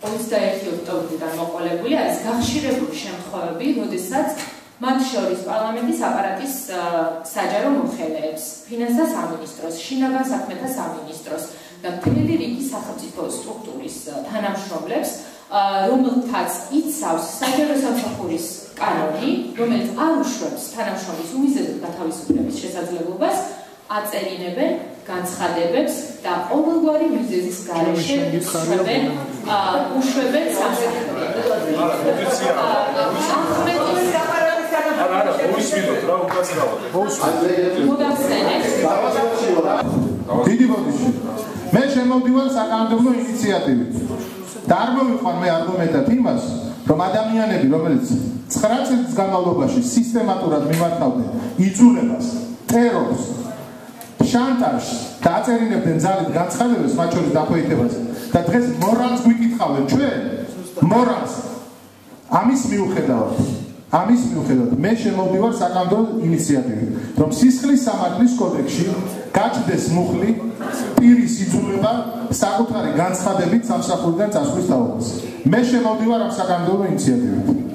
21 ოქტომბრიდან მოყოლებული არის გახშირებული შემთხვევები, როდესაც მათ შორის პარლამენტის აპარატის საჯარო მომხელეებს, ფინანსთა სამინისტროს, შინაგან საქმეთა სამინისტროს და მთელი რიგი სახელმწიფო სტრუქტურის თანამშრომლებს, რომელთაც იცავს საჯარო სამსახურის კანონი, რომელიც არ უშვებს თანამშრომლის უმიზედო გათავისუფლების შესაძლებლობას, აწერინებენ განცხადებებს და ყოველგვარი მიზეზის გარეშე უშვებენ უშვებენ სამსახურს. არა, არა, მოისმინოთ რა უკაცრავად. დიდი ბოდიში. მე შემოვდივარ საკანონმდებლო ინიციატივით. და არ მოვიყვან მე არგუმენტად იმას, რომ ადამიანები, რომელიც 9 წელს განმავლობაში სისტემატურად მიმართავდნენ იძულებას, ტერორს, შანტაჟს დაწერინებდნენ ძალით განცხადებებს მათ შორის დაქვეითებას და დღეს მორალს გვიკითხავენ ჩვენ მორალს ამის მიუხედავად ამის მიუხედავად მე შემოვდივარ საკანონმდებლო ინიციატივით რომ სისხლის სამართლის კოდექსში გაჩნდეს მუხლი პირის იძულება საკუთარი განცხადებით სამსახურიდან წასვლის თავობას მე შემოვდივარ ამ საკანონმდებლო ინიციატივით